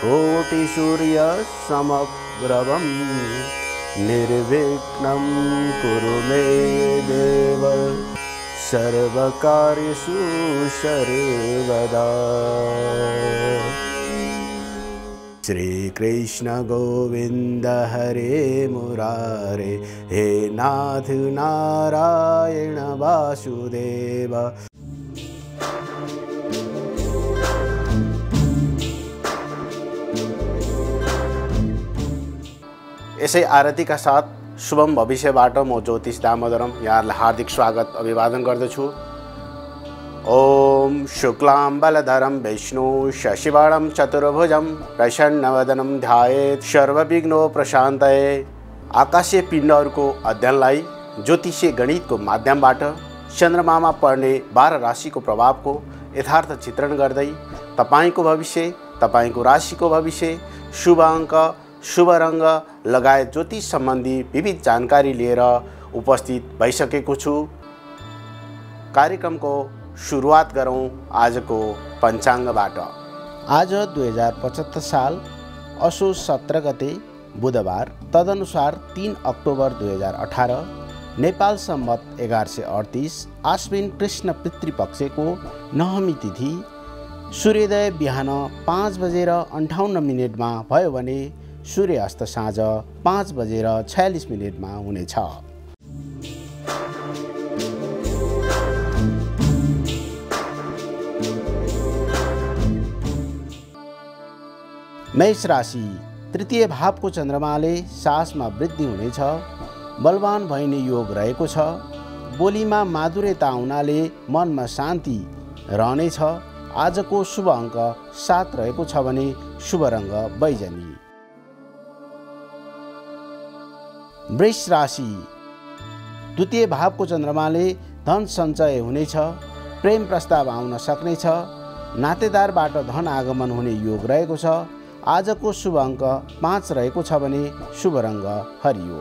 कोटिसूर्यसमग्रवं निर्विघ्नं कुरु मे देव। सर्वकार्येषु सर्वदा श्रीकृष्ण गोविन्द हरे मुरारे हे नाथ नारायण वासुदेव यसै आरतीका साथ शुभम भविष्यबाट म ज्योतिष दामोदरम यहाँहरूलाई हार्दिक स्वागत अभिवादन गर्दछु। ओम शुक्लां बलधरं विष्णु शशिवर्णं चतुर्भुजं प्रसन्नवदनं ध्यायेत सर्वविघ्नो प्रशान्तये। आकाशीय पिण्डहरूको अध्ययनलाई ज्योतिषीय गणितको माध्यमबाट चन्द्रमामा पर्ने बाह्र राशिको प्रभावको यथार्थ चित्रण गर्दै तपाईँको भविष्य तपाईँको राशिको भविष्य शुभ अङ्क शुभ रङ्ग लगायत ज्योतिष सम्बन्धी विविध जानकारी लिएर उपस्थित भइसकेको छु। कार्यक्रमको सुरुवात गरौँ आजको पञ्चाङ्गबाट। आज दुई हजार पचहत्तर साल असोज सत्र गते बुधबार तदनुसार तिन अक्टोबर दुई हजार अठार नेपाल सम्मत एघार सय अडतिस आश्विन कृष्ण पितृपक्षको नवमी तिथि सूर्योदय बिहान पाँच बजेर अन्ठाउन्न मिनटमा भयो भने सूर्यास्त साँझ पाँच बजेर छयालिस मिनटमा हुनेछ। मेष राशि तृतीय भावको चन्द्रमाले सासमा वृद्धि हुनेछ बलवान भइने योग रहेको छ बोलीमा माधुर्यता हुनाले मनमा शान्ति रहनेछ आजको शुभ अङ्क सात रहेको छ भने शुभ रङ्ग बैजनी। वृष राशि। द्वितीय भावको चन्द्रमाले धन सञ्चय हुनेछ प्रेम प्रस्ताव आउन सक्नेछ नातेदारबाट धन आगमन हुने योग रहेको छ आजको शुभ अङ्क पाँच रहेको छ भने शुभ रङ्ग हरियो।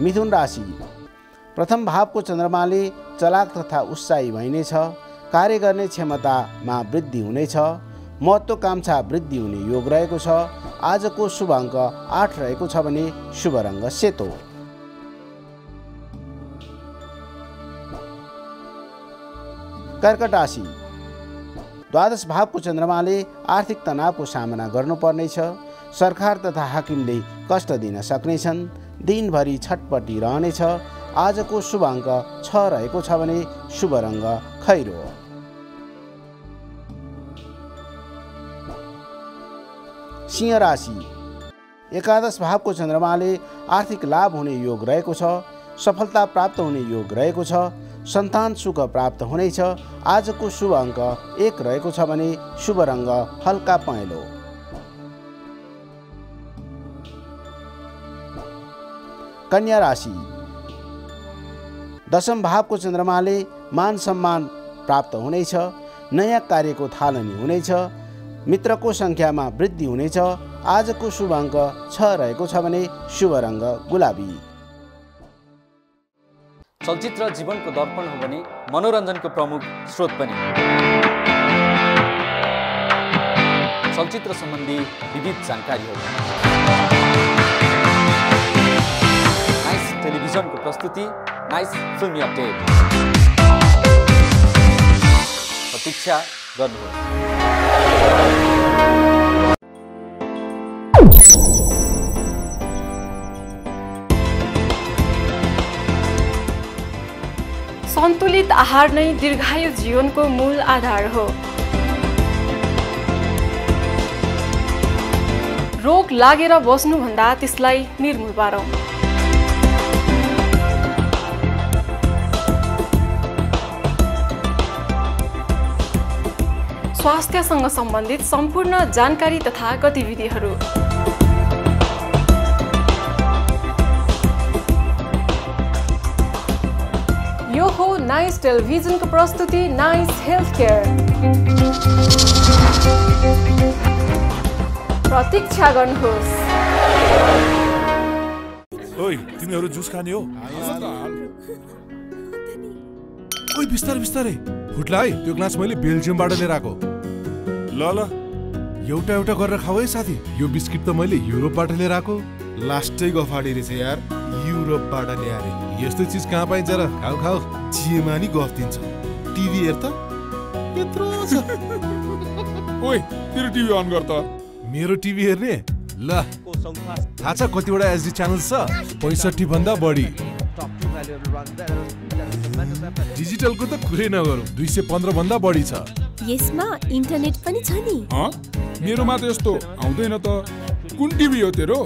मिथुन राशि। प्रथम भावको चन्द्रमाले चलाक तथा उत्साही भइनेछ कार्य गर्ने क्षमतामा वृद्धि हुनेछ महत्त्वकाङ्क्षा वृद्धि हुने योग रहेको छ। आजको शुभ अङ्क आठ रहेको छ भने शुभ रङ्ग सेतो। कर्कट राशि। द्वादश भावको चन्द्रमाले आर्थिक तनावको सामना गर्नुपर्नेछ। सरकार तथा हाकिमले कष्ट दिन सक्नेछन्। दिनभरि छटपट्टि रहनेछ। आजको शुभ अङ्क छ रहेको छ भने शुभ रङ्ग खैरो। सिंह राशि। एकादश भावको चन्द्रमाले आर्थिक लाभ हुने योग रहेको छ सफलता प्राप्त हुने योग रहेको छ सन्तान सुख प्राप्त हुनेछ आजको शुभ अङ्क एक रहेको छ भने शुभ रङ्ग हल्का पहेँलो। कन्या राशि। दशम भावको चन्द्रमाले मान सम्मान प्राप्त हुनेछ नयाँ कार्यको थालनी हुनेछ मित्रको सङ्ख्यामा वृद्धि हुनेछ। आजको शुभ अङ्क छ रहेको छ भने शुभ रङ्ग गुलाबी। चलचित्र जीवनको दर्पण हो भने मनोरञ्जनको प्रमुख स्रोत पनि। चलचित्र सम्बन्धी विविध जानकारीहरू नाइस टेलिभिजनको प्रस्तुति नाइस फिल्मी अपडेट। प्रतीक्षा गर्नुहोस् सन्तुलित आहार नै दीर्घायु जीवनको मूल आधार हो। रोग लागेर बस्नुभन्दा त्यसलाई निर्मूल पारौँ। स्वास्थ्यसँग सम्बन्धित सम्पूर्ण जानकारी तथा गतिविधिहरू। यो हो नाइस टेलिभिजनको प्रस्तुति नाइस हेल्थ केयर प्रतीक्षा गर्नुहोस्। ओइ तिमीहरू जुस खाने हो? ओइ बिस्तारै बिस्तारै। फुट्ला है त्यो ग्लास मैले बेल्जियमबाट लिएर आएको। ल ल। एउटा एउटा गरेर खाऊ है साथी। यो बिस्किट त मैले युरोपबाट लिएर आएको। लास्टै गफाडी रहेछ यार। युरोपबाट ल्याएर यस्तो चिज कहाँ पाइन्छ र? खाऊ खाऊ। जिएमा नि गफ दिन्छ। टिभी हेर त। यत्रो छ। ओइ तेरो टिभी अन गर त। मेरो टिभी हेर्ने? ल। थाहा छ कतिवटा एचडी च्यानल छ? पैँसठी भन्दा बढी। डिजिटलको त कुरै नगरौँ। दुई सय पन्ध्र भन्दा बढी छ। यसमा इन्टरनेट पनि छ नि। हँ? मेरोमा त यस्तो आउँदैन त। कुन टिभी हो तेरो?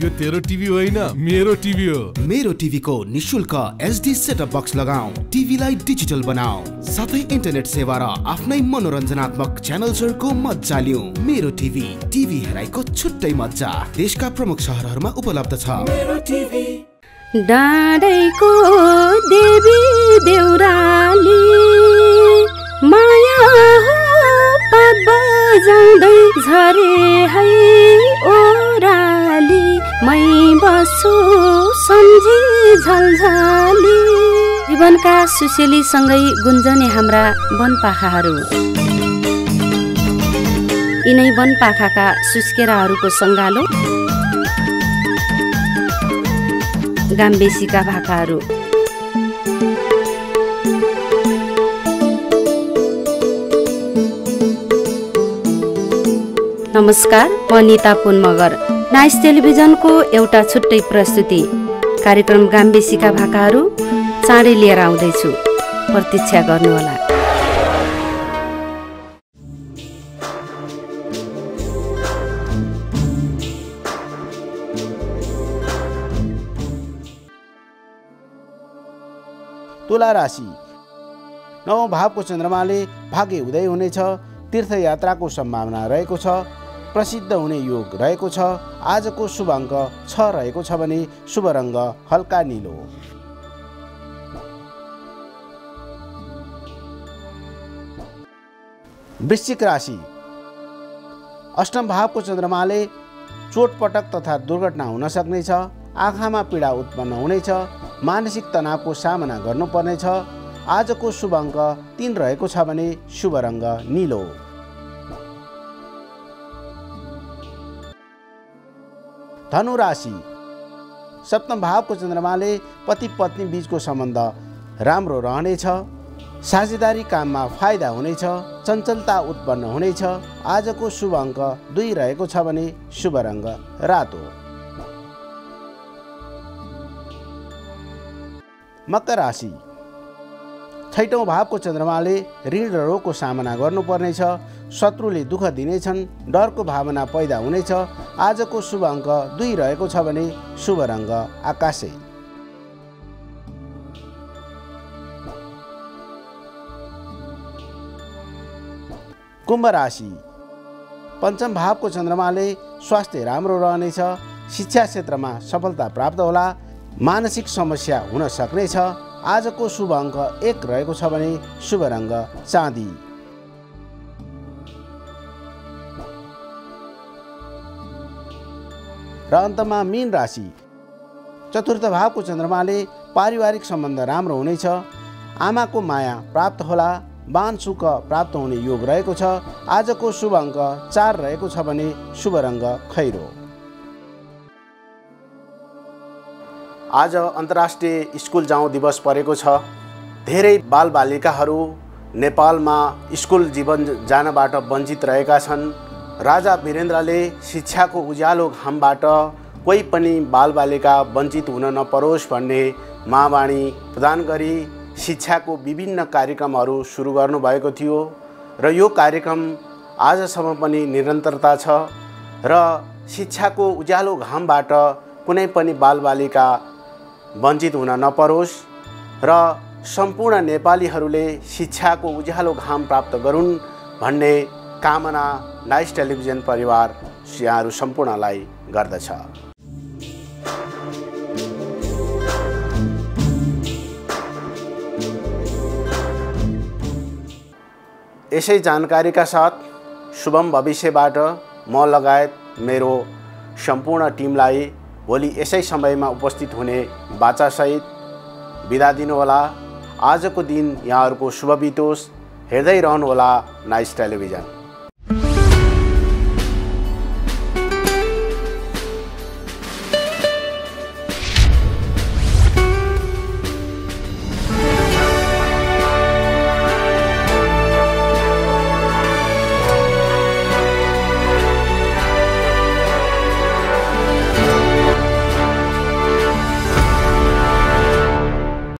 यो तेरो टिभी होइन। मेरो टिभी हो। मेरो टिभीको निशुल्क एचडी सेटअप बक्स लगाऊ। टिभीलाई डिजिटल बनाऊ। साथै इन्टरनेट सेवा र आफ्नै मनोरञ्जनात्मक च्यानल्सहरूको मजा लिऊ। मेरो टिभी टिभी हेराइको छुट्टै मजा देशका प्रमुख सहरहरूमा उपलब्ध छ। डाँडैको देवी देउराली बजाउँदै झरे है ओराली मै बस्छु सम्झी झल्झली। जीवनका सुसेलीसँगै गुन्जने हाम्रा वनपाखाहरू। यिनै वनपाखाका सुस्केराहरूको सङ्गालो। गाम्बेसीका भाकाहरू। नमस्कार म निता पुन मगर नाइस टेलिभिजनको एउटा छुट्टै प्रस्तुति। कार्यक्रम गाम्बेसीका भाकाहरू चाँडै लिएर आउँदैछु। प्रतीक्षा गर्नुहोला। तुला राशि। नौ भावको चन्द्रमाले भाग्य उदय हुनेछ तीर्थयात्राको सम्भावना रहेको छ। प्रसिद्ध हुने योग रहेको छ। आजको शुभ अङ्क छ रहेको छ भने शुभ रङ्ग हल्का निलो। वृश्चिक राशि। अष्टम भावको चन्द्रमाले चोटपटक तथा दुर्घटना हुन सक्नेछ आँखामा पीडा उत्पन्न हुनेछ मानसिक तनावको सामना गर्नुपर्नेछ। आजको शुभ अङ्क तिन रहेको छ भने शुभ रङ्ग निलो। धनु राशि सप्तम भावको चन्द्रमाले पति पत्नी बिचको सम्बन्ध राम्रो रहनेछ साझेदारी काममा फाइदा हुनेछ चञ्चलता उत्पन्न हुनेछ। आजको शुभ अङ्क दुई रहेको छ भने शुभ रङ्ग रातो मकर राशि। छैटौँ भावको चन्द्रमाले ऋण र रोगको सामना गर्नुपर्नेछ शत्रुले दुःख दिनेछन् डरको भावना पैदा हुनेछ आजको शुभ अङ्क दुई रहेको छ भने शुभ रङ्ग आकाशे। कुम्भ राशि। पञ्चम भावको चन्द्रमाले स्वास्थ्य राम्रो रहनेछ शिक्षा क्षेत्रमा सफलता प्राप्त होला मानसिक समस्या हुन सक्नेछ। आजको शुभ अङ्क एक रहेको छ भने शुभ रङ्ग चाँदी। र अन्तमा मीन राशि। चतुर्थ भावको चन्द्रमाले पारिवारिक सम्बन्ध राम्रो हुनेछ। आमाको माया प्राप्त होला बान सुख प्राप्त हुने योग रहेको छ। आजको शुभ अङ्क चार रहेको छ भने शुभ रङ्ग खैरो। आज अन्तर्राष्ट्रिय स्कुल जाउँ दिवस परेको छ। धेरै बालबालिकाहरू नेपालमा स्कुल जीवन जानबाट वञ्चित रहेका छन्। राजा वीरेन्द्रले शिक्षाको उज्यालो घामबाट कोही पनि बालबालिका वञ्चित हुन नपरोस् भन्ने महावाणी प्रदान गरी शिक्षाको विभिन्न कार्यक्रमहरू सुरु गर्नुभएको थियो र यो कार्यक्रम आजसम्म पनि निरन्तरता छ र शिक्षाको उज्यालो घामबाट कुनै पनि बालबालिका वञ्चित हुन नपरोस् र सम्पूर्ण नेपालीहरूले शिक्षाको उज्यालो घाम प्राप्त गरून् भन्ने कामना नाइस टेलिभिजन परिवार यहाँहरू सम्पूर्णलाई गर्दछ। यसै जानकारीका साथ शुभम भविष्यबाट म लगायत मेरो सम्पूर्ण टिमलाई भोलि यसै समयमा उपस्थित हुने बाचासहित बिदा दिनुहोला। आजको दिन यहाँहरूको शुभ बितोस्। हेर्दै रहनुहोला नाइस टेलिभिजन।